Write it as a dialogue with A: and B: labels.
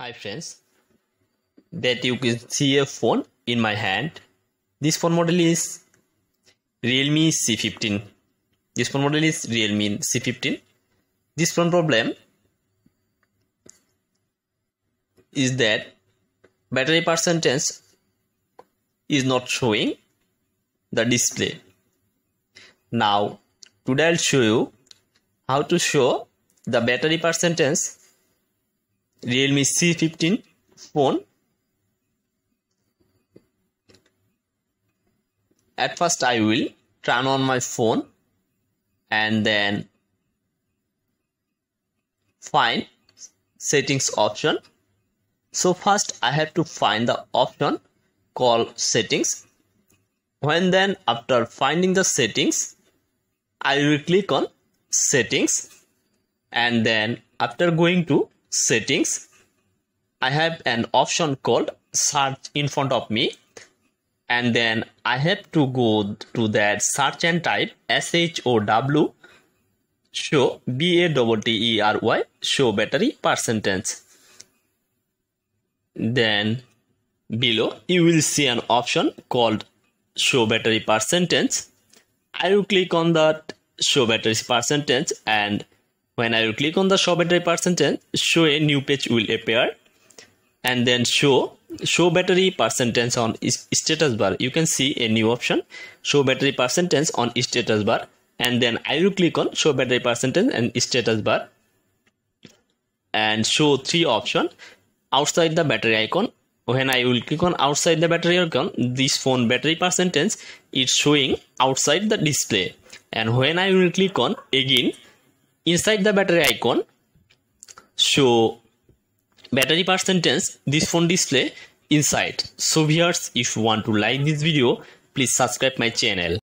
A: Hi friends, that you can see a phone in my hand. This phone model is Realme C15. This phone model is Realme C15. This phone problem is that battery percentage is not showing the display. Now today I'll show you how to show the battery percentage Realme C15 phone. At first I will turn on my phone and then find settings option. So first I have to find the option called settings. When then after finding the settings, I will click on settings and then after going to settings I have an option called search in front of me. And then I have to go to that search and type SHOW show B A T T E R Y show battery percentage. Then below you will see an option called show battery percentage. I will click on that show battery percentage and when I will click on the show battery percentage show a new page will appear. And then show show battery percentage on status bar. You can see a new option show battery percentage on status bar. And then I will click on show battery percentage and status bar. And show three option outside the battery icon. When I will click on outside the battery icon this phone battery percentage is showing outside the display. And when I will click on again inside the battery icon show battery percentage this phone display inside so viewers if you want to like this video please subscribe my channel